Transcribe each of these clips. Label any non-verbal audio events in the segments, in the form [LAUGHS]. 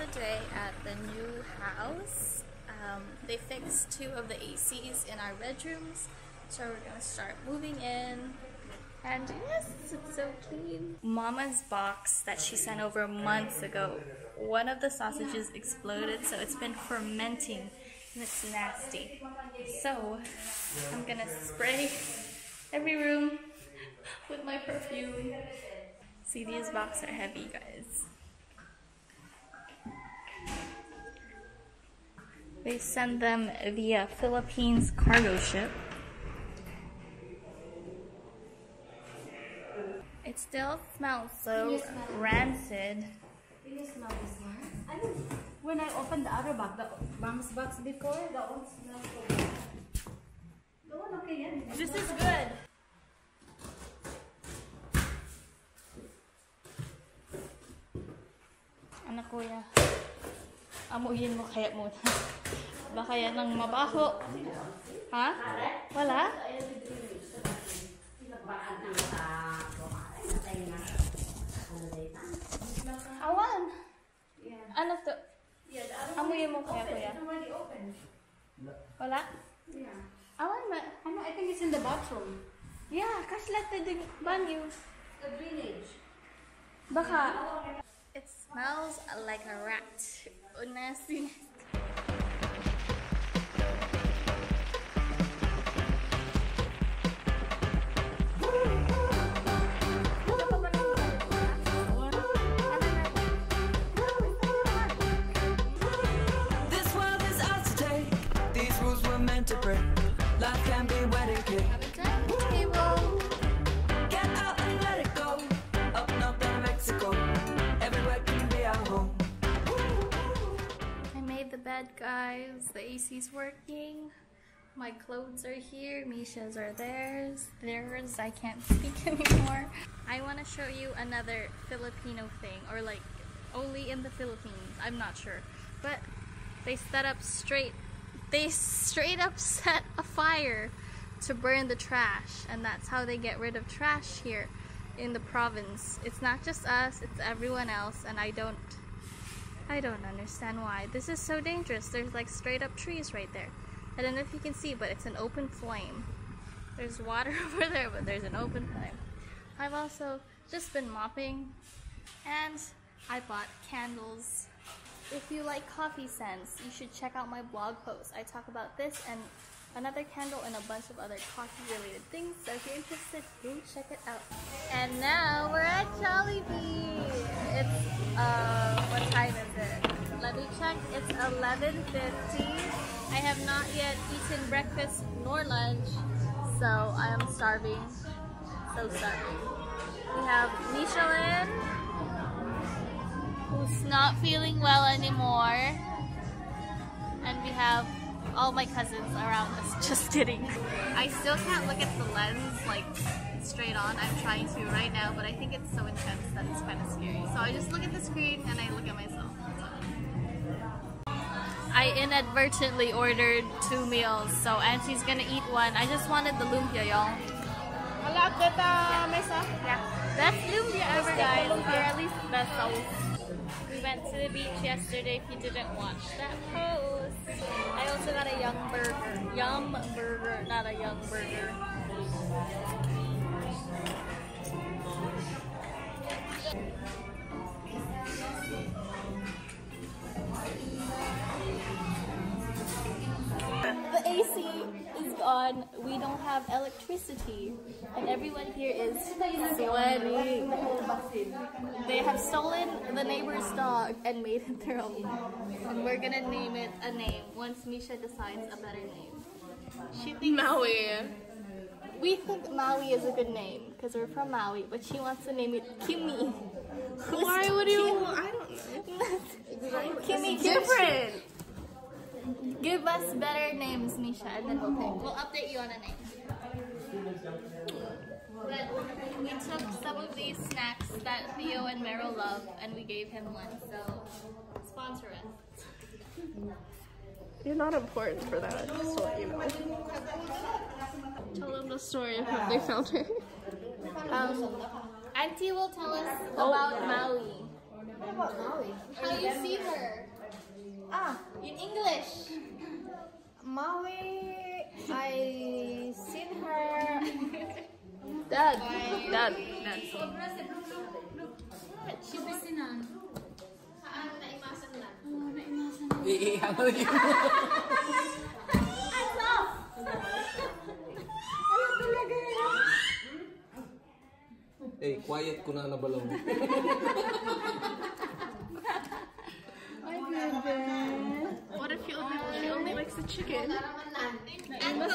the day at the new house. Um, they fixed two of the ACs in our bedrooms, so we're gonna start moving in. And yes, it's so clean. Mama's box that she sent over months ago, one of the sausages exploded, so it's been fermenting and it's nasty. So I'm gonna spray every room with my perfume. See, these boxes are heavy, guys. They send them via Philippines cargo ship. It still smells so rancid. Can you smell this one? I don't, when I opened the other box, the mom's box before, the one smells so bad. The one okay yan. This is good. Kuya, amuyin mo kaya muna. [LAUGHS] Baka yan ang mabaho. Ha? Wala? Awan! Ano to? Amuyin mo kaya kuya? Wala? Yeah. Awan ma... I know, I think it's in the bathroom. Yeah, kaslat na din banyo. The drainage. Baka. It smells like a rat. Oh, guys. The AC's working. My clothes are here. Misha's are theirs. Theirs. I can't [LAUGHS] speak anymore. I want to show you another Filipino thing, or like only in the Philippines. I'm not sure, but they set up straight. They straight up [LAUGHS] set a fire to burn the trash, and that's how they get rid of trash here in the province. It's not just us; it's everyone else, and I don't I don't understand why. This is so dangerous. There's like straight up trees right there. I don't know if you can see, but it's an open flame. There's water [LAUGHS] over there, but there's an open flame. I've also just been mopping and I bought candles. If you like coffee scents, you should check out my blog post. I talk about this and another candle and a bunch of other coffee related things. So if you're interested, go check it out. And now we're at Jollibee. It's uh what time It's 11:50. I have not yet eaten breakfast nor lunch, so I am starving. So starving. We have Michelin, who's not feeling well anymore, and we have all my cousins around us. [LAUGHS] Just kidding. I still can't look at the lens like straight on. I'm trying to right now, but I think it's so intense that it's kind of scary. So I just look at the screen and I look at myself. I inadvertently ordered two meals, so Auntie's gonna eat one. I just wanted the lumpia, y'all. Kita mesa. Yeah, best lumpia ever, guys, or at least best sauce. We went to the beach yesterday. If you didn't watch that post, I also got a young burger, yum burger, not a young burger. The AC is gone. We don't have electricity, and everyone here is sweating. They have stolen the neighbor's dog and made it their own. And we're gonna name it a name once Misha decides a better name. She thinks Maui. We think Maui is a good name because we're from Maui, but she wants to name it Kimi. Why would you? I don't know. [LAUGHS] Kimmy, It's different. Give us better names, Misha, and then we'll pick. We'll update you on a name. But we took some of these snacks that Theo and Meryl love, and we gave him one. So sponsor us. You're not important for that, just to let you know. Tell them the story of how they found her. [LAUGHS] Um, Auntie will tell us about Maui. about Maui? How you see her? Ah, In English. Maui, I seen her. Dad. Dad. Dad. Iihaw yun. [LAUGHS] Eh, quiet ko na nabalaw. What if she only, she only likes the chicken? Echo,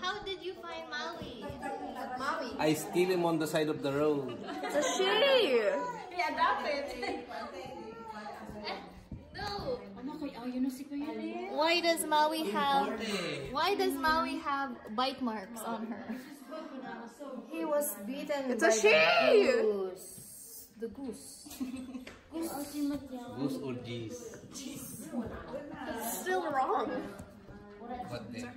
how did you find Maui? Maui. I steal him on the side of the road. It's a she! No. Why does Maui have Why does Maui have bite marks on her? He was beaten It's by a she! the goose. The goose. Goose or geese. Still wrong. What then?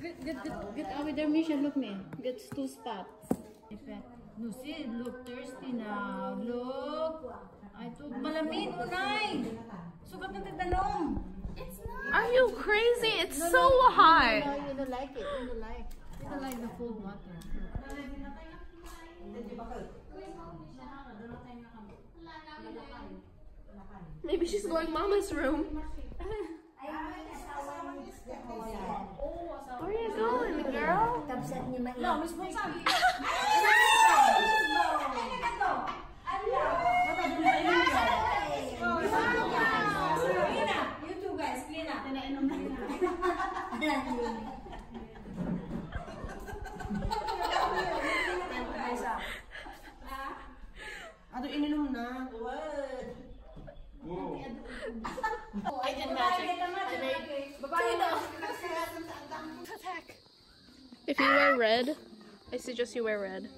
Get, get, get, get away there, Misha. Look me. Gets two spots. No, see, look thirsty now. Look. Ay, to malamin mo, Nay. Sugat ng tatanong. Are you crazy? It's so hot. No, you don't like it. You don't like. You don't like the cold water. Maybe she's going mama's room. Where are you going, girl? Kapsat niya mainit. Ato ininom na. I did magic. If you wear red, I suggest you wear red.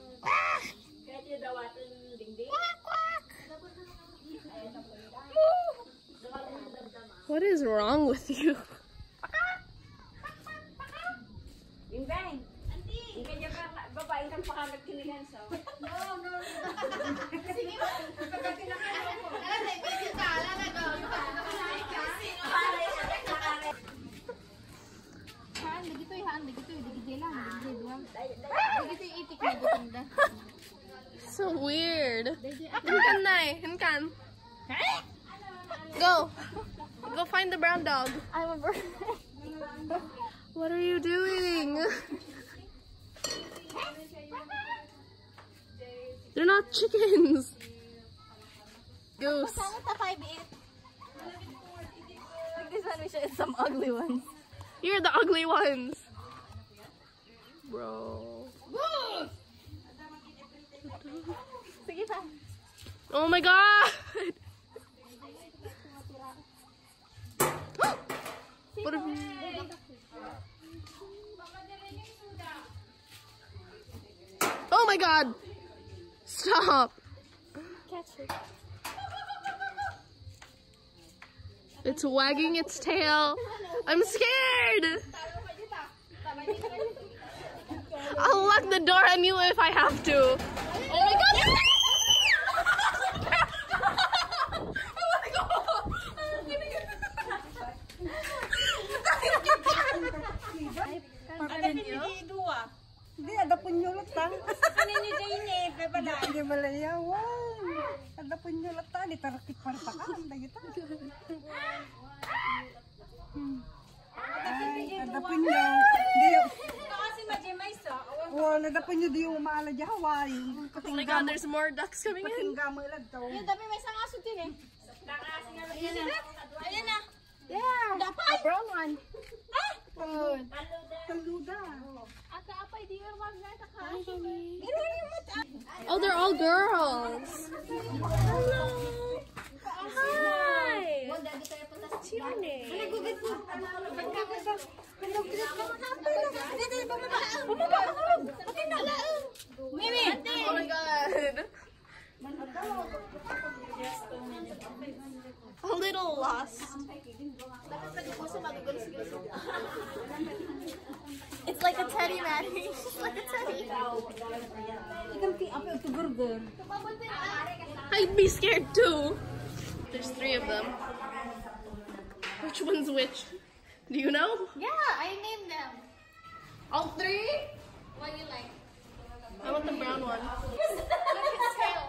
What is wrong with you? Han, So weird. Hinkan na eh. Hinkan. Go. Go find the brown dog. I'm a bird. What are you doing? They're not chickens. Goose. Sana ta 5'8". Like this one, we should some ugly ones. You're the ugly ones. Bro. Sige Oh my god. what Oh my god. Stop. Catch it. It's wagging its tail. I'm scared. I'll lock the door on you if I have to. Pepala. Hindi malayawan. Ada punyo latang. Di tarakit partakan. Dagita. Ay, ada punyo. Di. Kasi majimay sa. Wala, ada punyo di umaala di Hawaii. Oh my god, there's more ducks coming in. Patingga mo ilag to. Tapi may isang aso din eh. Ayan na. Ayan na. Yeah, a brown one. Taluda. Aka apay di wag na ka. Oh, they're all girls. Hello. Hi. What's your name? Oh my god. A little lost. It's like a teddy, Maddie. It's like a teddy. Ikan ti apa itu burger. I'd be scared too. There's three of them. Which one's which? Do you know? Yeah, I named them. All three? What do you like? I want the brown one. Look his tail.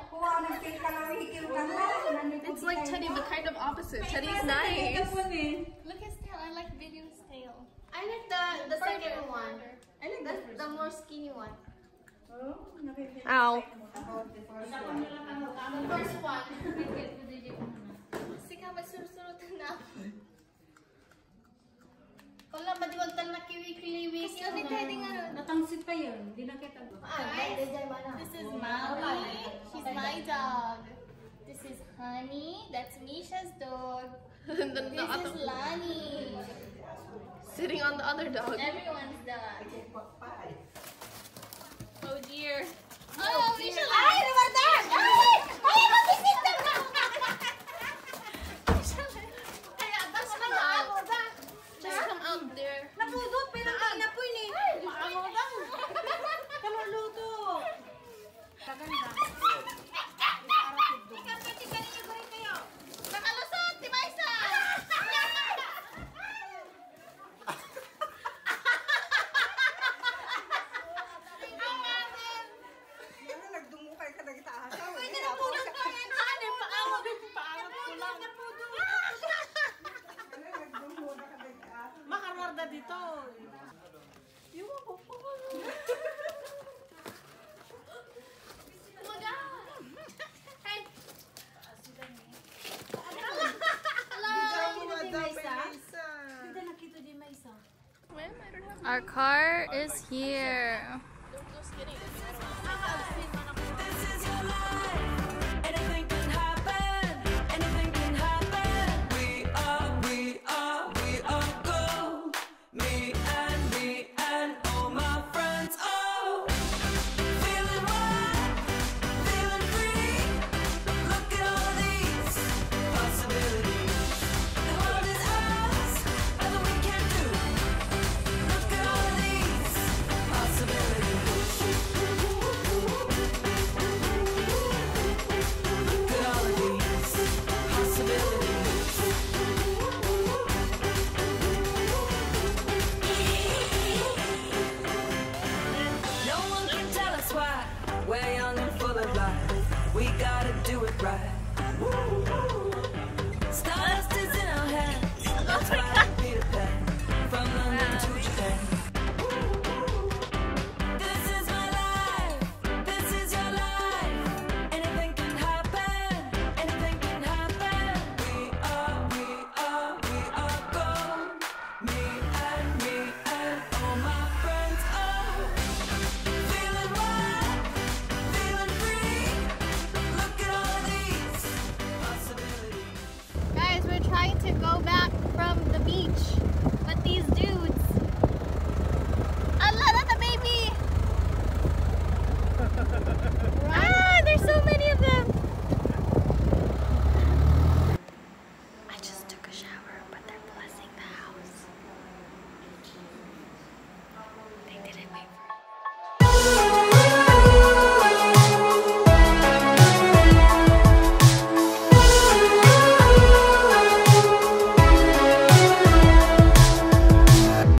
It's like Teddy, but kind of opposite. Teddy's nice. Look his tail. I like Video's tail. I like the the second one. I like the, the more skinny one. Ow. The first one. Sika, masusurutan na ako. Wala ba di wag tal na kiwi-kiwi Gusto ni Teddy nga. Natangsit pa yun. Di na kita. Ah, hindi dyan ba na? This is Molly. She's my dog. This is Honey. That's Misha's dog. and then the This is other Lani. Sitting on the other dog. Everyone's dog. Oh dear. Oh, Misha. Ay, Our car is here. right.